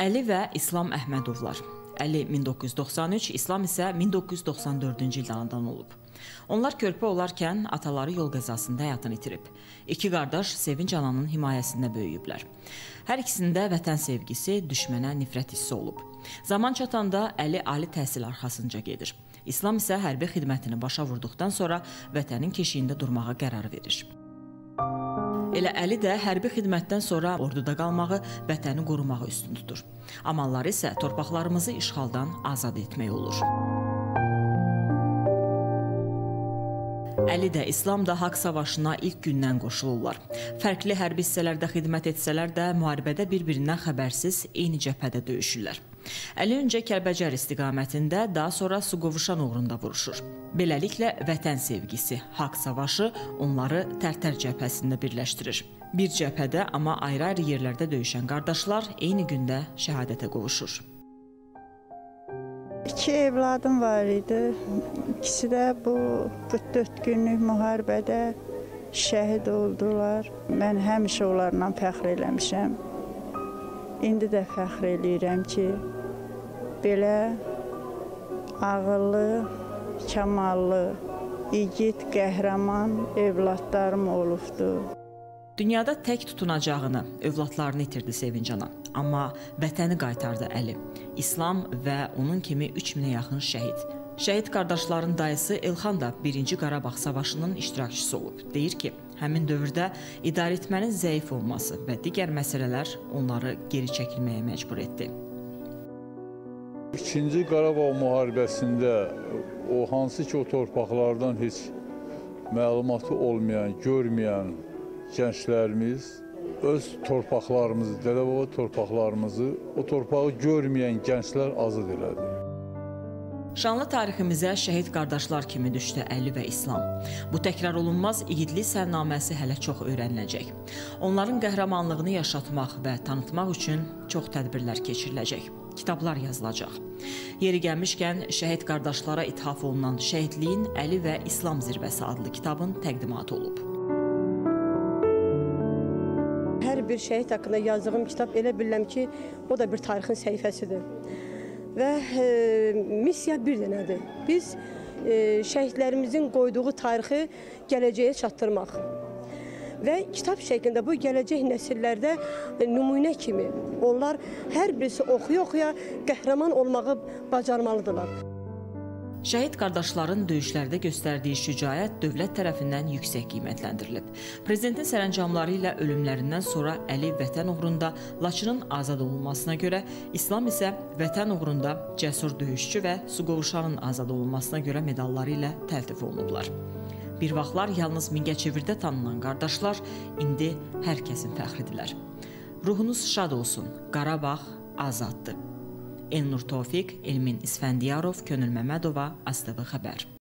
Əli və İslam Əhmədovlar. Əli 1993, İslam isə 1994-cü ildə anadan olub. Onlar körpə olarkən ataları yol qəzasında həyatını itirib. İki qardaş Sevinc ananın himayəsində böyüyüblər. Hər ikisində vətən sevgisi, düşmənə nifrət hissi olub. Zaman çatanda Əli ali təhsil arxasınca gedir. İslam isə hərbi xidmətini başa vurduqdan sonra vətənin keşiyində durmağa qərar verir. Elə Əli də hərbi xidmətdən sonra orduda qalmağı, vətəni qorumağı üstün tutur. Amalları isə torpaqlarımızı işğaldan azad etmək olur. Əli də, İslam da haqq savaşına ilk gündən qoşulurlar. Fərqli hərbi hissələrdə xidmət etsələr də müharibədə bir-birindən xəbərsiz eyni cəbhədə döyüşürlər. Əli öncə Kəlbəcər istiqamətində, daha sonra Suqovuşan uğrunda vuruşur. Beləliklə vətən sevgisi, haqq savaşı onları Tərtər cəbhəsində birləşdirir. Bir cəbhədə, amma ayrı-ayrı yerlərdə döyüşən qardaşlar eyni gündə şəhadətə qovuşur. İki evladım var idi. İkisi də bu 44 günlük müharibədə şəhid oldular. Mən həmişə onlarla fəxr eləmişəm. İndi də fəxr eləyirəm ki, belə ağıllı, kamallı, igid, qəhrəman evladlarım olubdu. Dünyada tək tutunacağını, övladlarını itirdi Sevinc ana. Amma vətəni qaytardı Əli. İslam və onun kimi 3000-ə yaxın şəhid. Şəhid qardaşların dayısı Elxan da 1-ci Qarabağ savaşının iştirakçısı olub. Deyir ki, həmin dövrdə idarəetmənin zəif olması və digər məsələlər onları geri çəkilməyə məcbur etdi. İkinci Qarabağ müharibəsində o hansı ki o torpaqlardan heç məlumatı olmayan, görməyən gənclərimiz öz torpaqlarımızı, dədə-baba torpaqlarımızı, o torpağı görməyən gənclər azad elədi. Şanlı tariximizə şəhid qardaşlar kimi düşdü Əli və İslam. Bu təkrar olunmaz igidlik sərnaməsi hələ çox öyrəniləcək. Onların qəhrəmanlığını yaşatmaq və tanıtmaq üçün çox tədbirlər keçiriləcək. Kitablar yazılacaq. Yeri gəlmişkən şəhid qardaşlara ithaf olunan Şəhidliyin Əli və İslam zirvəsi adlı kitabın təqdimatı olub. Bir şəhid haqqında yazdığım kitab elə bilirəm ki, o da bir tarixin səhifəsidir. Və e, missiya bir dənədir. Biz e, şəhidlərimizin qoyduğu tarixi gələcəyə çatdırmaq və kitab şəklində bu gələcək nəsillərdə nümunə kimi onlar hər birisi oxuya-oxuya qəhrəman olmağı bacarmalıdırlar. Şəhid qardaşların döyüşlərdə göstərdiyi şücaət dövlət tərəfindən yüksək qiymətləndirilib. Prezidentin sərəncamları ilə ölümlərindən sonra Əli vətən uğrunda Laçının azad olunmasına görə, İslam isə vətən uğrunda cəsur döyüşçü və Suqovuşanın azad olunmasına görə medalları ilə təltif olunublar. Bir vaxtlar yalnız Mingəçevirdə tanınan qardaşlar indi hər kəsin fəxridirlər. Ruhunuz şad olsun. Qarabağ azaddır. Elnur Tofiq, Elmin İsfəndiyarov, Könül Məmmədova, ASTV xəbər.